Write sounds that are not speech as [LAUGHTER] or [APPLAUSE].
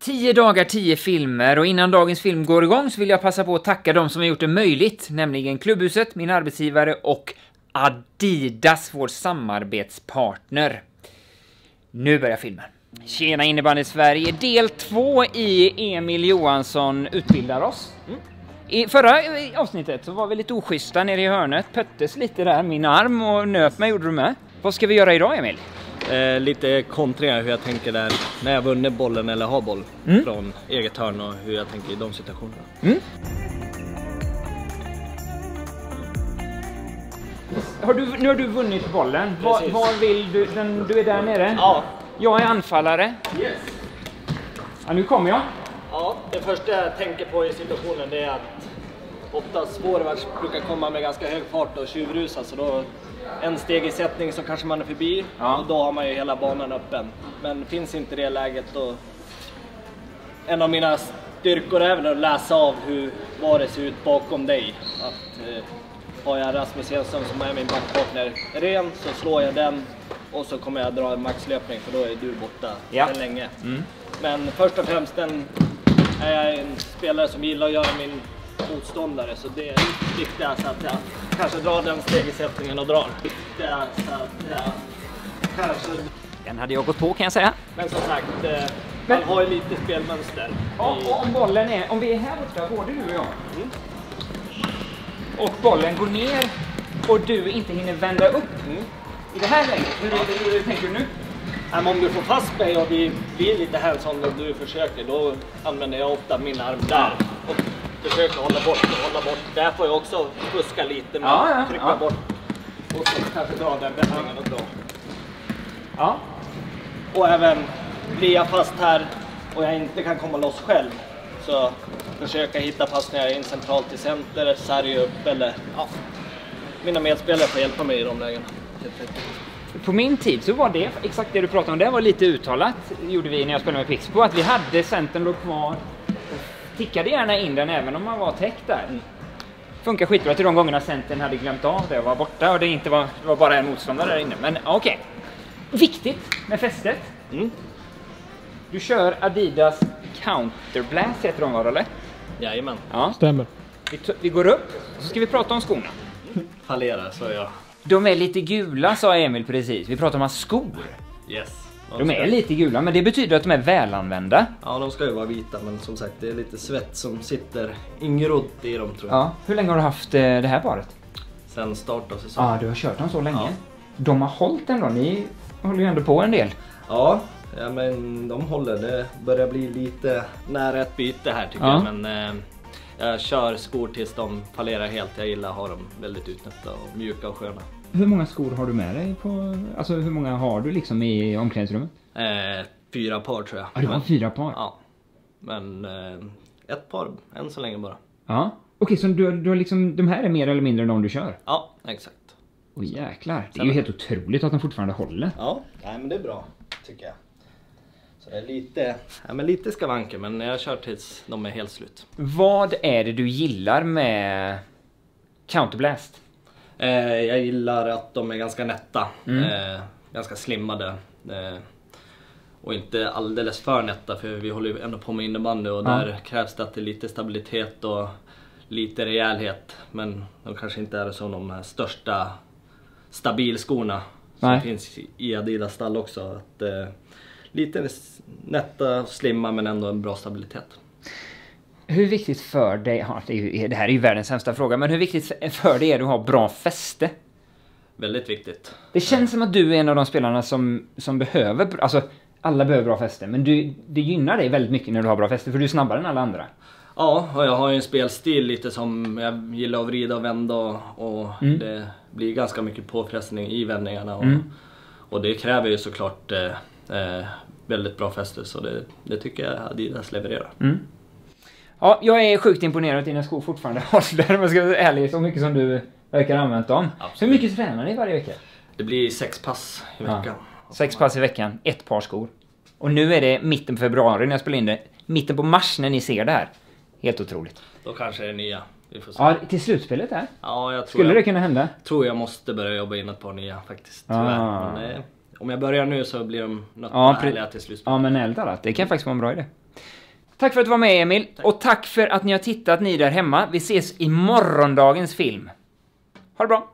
10 dagar, 10 filmer och innan dagens film går igång så vill jag passa på att tacka de som har gjort det möjligt, nämligen Klubbhuset, min arbetsgivare och Adidas, vår samarbetspartner. Nu börjar filmen. Tjena innebandy Sverige, del 2 i Emil Johansson utbildar oss. I förra eh, avsnittet så var vi lite oschyssta nere i hörnet, pöttes lite där, min arm och nöp mig gjorde du med. Vad ska vi göra idag Emil? Eh, lite kontringar hur jag tänker där när jag vunnit bollen eller har boll Mm. från eget hörn och hur jag tänker i de situationerna. Har du, nu har du vunnit bollen. Var, var vill du? Den, du är där nere? Ja. Jag är anfallare. Yes. Ja, nu kommer jag. Ja, det första jag tänker på i situationen det är att oftast forwards brukar komma med ganska hög fart och tjuvrusa så då en steg i sättning så kanske man är förbi Ja. och då har man ju hela banan öppen. Men finns inte det läget då... En av mina styrkor är väl att läsa av hur, vad det ser ut bakom dig. Att, eh, har jag Rasmus Hedström som är min backpartner ren så slår jag den och så kommer jag dra en maxlöpning för då är du borta Ja. för länge. Men först och främst den är jag en spelare som gillar att göra min motståndare så det är viktigast att jag kanske drar den stegesättningen och drar. Viktigast att jag kanske... Den hade jag gått på kan jag säga. Men som sagt, eh, Men- man har ju lite spelmönster. Om, i- om bollen är, om vi är här borta, både du och jag, och bollen går ner och du inte hinner vända upp Mm. i det här läget, hur, hur, hur tänker du nu? Men om du får fast mig och vi blir lite hands-on och du försöker, då använder jag ofta min arm där och försöker hålla bort och hålla bort. Där får jag också fuska lite med Ja, ja, trycka ja. bort och så kanske dra den vändningen och dra. Ja. Och även blir jag fast här och jag inte kan komma loss själv så försöka hitta passningar in centralt till center, sarg upp eller ja. Mina medspelare får hjälpa mig i de lägena. På min tid så var det exakt det du pratade om, det var lite uttalat, gjorde vi när jag spelade med Pixbo, att vi hade centern låg kvar tickade gärna in den även om man var täckt där. Funkar skitbra till de gångerna centern hade glömt av det och var borta och det inte var, det var bara en motståndare där inne. Men okej. Viktigt med fästet. Mm. Du kör Adidas Counterblast heter de var eller? Jajamän. Ja. Stämmer. Vi, vi går upp och så ska vi prata om skorna. Fallerar, så jag. De är lite gula sa Emil precis. Vi pratar om hans skor. Yes. De är lite gula, men det betyder att de är välanvända. Ja, de ska ju vara vita, men som sagt, det är lite svett som sitter ingrodd i dem tror jag. Ja. Hur länge har du haft eh, det här paret? Sen start av säsongen. Ja, du har kört dem så länge. Ja. De har hållit ändå. Ni håller ju ändå på en del. Ja, ja, men de håller. Det börjar bli lite nära ett byte här tycker Ja. jag. Men eh, jag kör skor tills de fallerar helt. Jag gillar att ha dem väldigt utnötta och mjuka och sköna. Hur många skor har du med dig på... Alltså hur många har du liksom i omklädningsrummet? Eh, fyra par tror jag. Ja, du har fyra par. Ja. Men eh, ett par än så länge bara. Ja. Okej, så du, du har liksom... De här är mer eller mindre än de du kör? Ja, exakt. Åh jäklar. Det är ju helt otroligt att de fortfarande håller. Ja, nej men det är bra tycker jag. Så det är lite, ja, men lite skavanker men jag kör tills de är helt slut. Vad är det du gillar med Counterblast? Eh, jag gillar att de är ganska nätta, Mm. eh, ganska slimmade. Eh, och inte alldeles för nätta för vi håller ju ändå på med innebandy och Ja. där krävs det att det är lite stabilitet och lite rejälhet. Men de kanske inte är som de här största stabilskorna som Nej. finns i Adidas stall också. Att, eh, lite nätta, slimma men ändå en bra stabilitet. Hur viktigt för dig, ja, det, ju, det här är ju världens sämsta fråga, men hur viktigt för dig är det att ha bra fäste? Väldigt viktigt. Det känns som att du är en av de spelarna som, som behöver, alltså alla behöver bra fäste, men du, det gynnar dig väldigt mycket när du har bra fäste, för du är snabbare än alla andra. Ja, och jag har ju en spelstil lite som jag gillar att vrida och vända och, och Mm. det blir ganska mycket påfrestning i vändningarna. Och, Mm. och det kräver ju såklart eh, eh, väldigt bra fäste så det, det tycker jag Adidas levererar. Mm. Ja, jag är sjukt imponerad att dina skor fortfarande [LAUGHS] håller, om jag ska vara ärlig, så mycket som du verkar ha använt dem. Absolut. Hur mycket tränar ni varje vecka? Det blir sex pass i Ja. veckan. Sex pass i veckan, ett par skor. Och nu är det mitten på februari när jag spelar in det. Mitten på mars när ni ser det här. Helt otroligt. Då kanske det är nya. Vi får se. Ja, till slutspelet där. Ja, jag tror Skulle jag, det kunna hända? tror jag måste börja jobba in ett par nya faktiskt. Ah. Tyvärr. Men, eh, om jag börjar nu så blir de något Ja, härliga till slutspel. Ja, men ärligt talat, det kan faktiskt vara en bra idé. Tack för att du var med Emil, och tack för att ni har tittat ni där hemma. Vi ses i morgondagens film. Ha det bra!